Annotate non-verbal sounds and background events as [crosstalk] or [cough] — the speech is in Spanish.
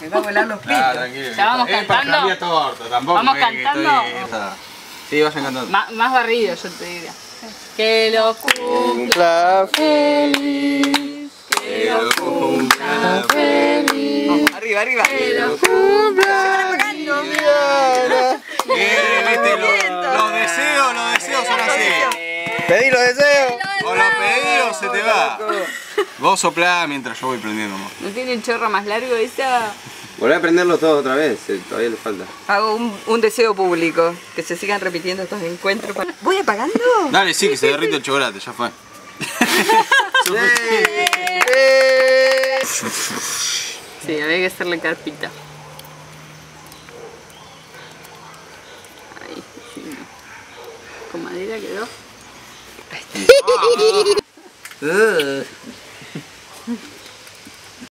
me va a volar los pitos. Ah, tranquilo. Ya vamos para cantando. cambiar torta, tampoco. Vamos cantando. estoy- Sí, vayan cantando. Má- más barrido, yo te diría. Que lo cumpla Cumpla feliz. Que lo cumpla feliz. Arriba, arriba. Que lo Bien, viste, lo- los deseos, los deseos son así. Pedí los deseos. O los pedidos se te va. Vos soplá mientras yo voy prendiendo. amor. ¿No tiene el chorro más largo esa? Volví a prenderlo todo otra vez, eh, todavía le falta. Hago un, un deseo público, que se sigan repitiendo estos encuentros. para- ¿Voy apagando? Dale, sí, que se derrite el chocolate, ya fue. [laughs] Sí, había que hacerle carpita. Ahí. Con madera quedó. [laughs] Hmm.